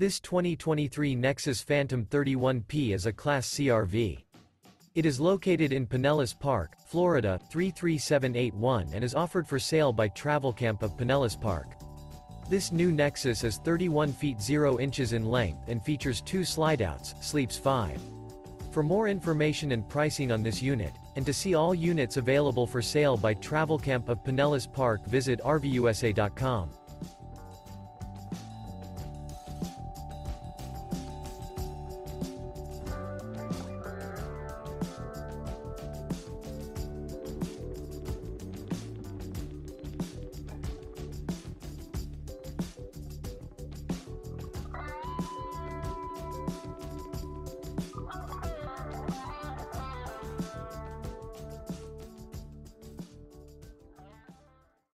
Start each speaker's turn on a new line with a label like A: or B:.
A: This 2023 Nexus Phantom 31P is a Class C RV. It is located in Pinellas Park, Florida, 33781 and is offered for sale by Travelcamp of Pinellas Park. This new Nexus is 31 feet 0 inches in length and features two slideouts, sleeps 5. For more information and pricing on this unit, and to see all units available for sale by Travelcamp of Pinellas Park visit RVUSA.com.